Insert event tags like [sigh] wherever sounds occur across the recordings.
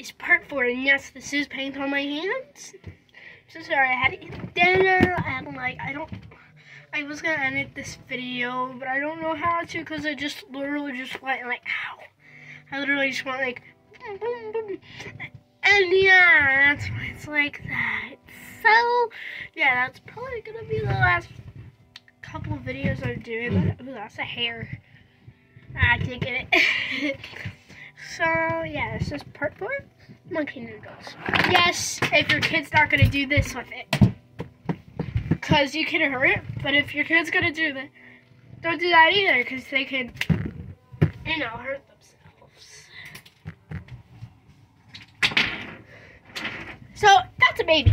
is part four, and yes, this is paint on my hands. So sorry, I had to eat dinner, and like, I don't, I was gonna edit this video, but I don't know how to, because I just literally just went like, ow. I literally just went like, boom, boom, boom. And yeah, that's why it's like that. So, yeah, that's probably gonna be the last couple videos I'm doing. Ooh, that's a hair. Ah, I can't get it. [laughs] so, yeah, this is part four. Monkey noodles. Yes, if your kid's not gonna do this with it. Because you can hurt it, but if your kid's gonna do that, don't do that either, because they could, you know, hurt themselves. So, that's a baby.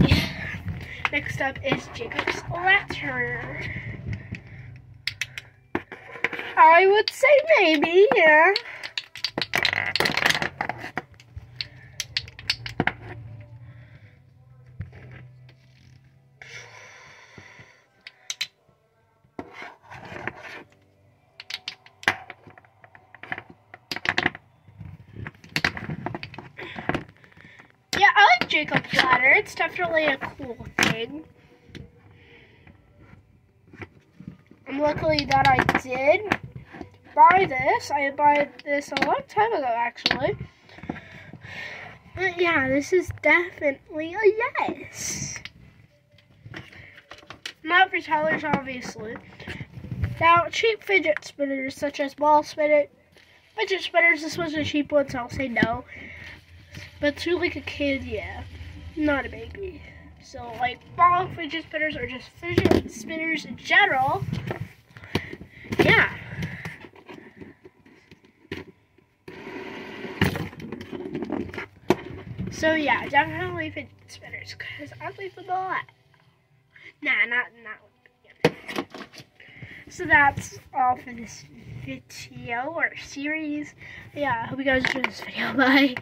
Next up is Jacob's ladder. I would say maybe, yeah. Yeah, I like Jacob's ladder. It's definitely a cool thing. And luckily that I did buy this. I bought this a long time ago, actually. But yeah, this is definitely a yes. Not for tellers, obviously. Now, cheap fidget spinners, such as ball spinner, fidget spinners, this was a cheap one, so I'll say no. But to like a kid, yeah. Not a baby. So like ball fidget spinners or just fidget spinners in general. Yeah. So yeah, definitely fidget spinners because I leave them a lot. Nah, not not. So that's all for this video or series. Yeah, I hope you guys enjoyed this video. [laughs] Bye.